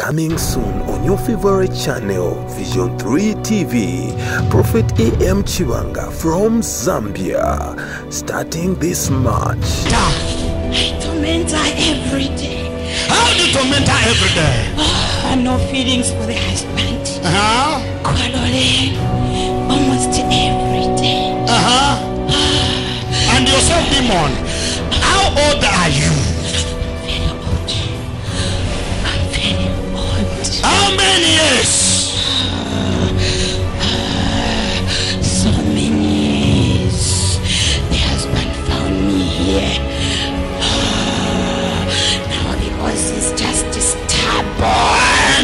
Coming soon on your favorite channel, Vision 3 TV, Prophet A.M. Chibanga from Zambia, starting this March. I torment her every day. How do you torment her every day? Ah, no feelings for the husband. Uh-huh. Quarreling almost every day. Uh-huh. And yourself, demon. How old are you? How many years? So many years. The husband found me here. Now because he's just a stubborn.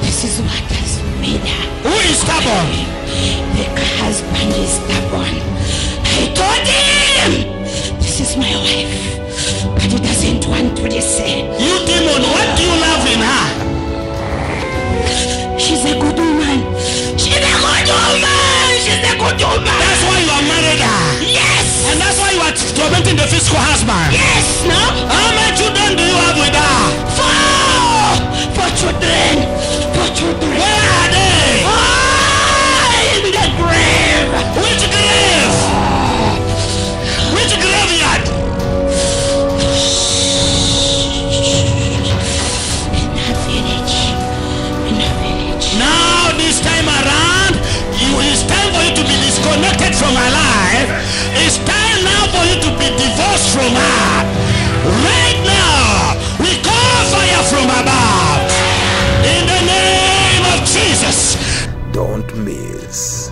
This is what has made her. Who is stubborn? The husband is stubborn. The physical husband. Yes. No. How many children do you have with her? Four. Four children. Four children. Where are they? Ah, in the grave. Which grave? Which graveyard? In her village. In her village. Now this time around, you, it's time for you to be disconnected from her be from her. Right now, we call fire from above. In the name of Jesus. Don't miss.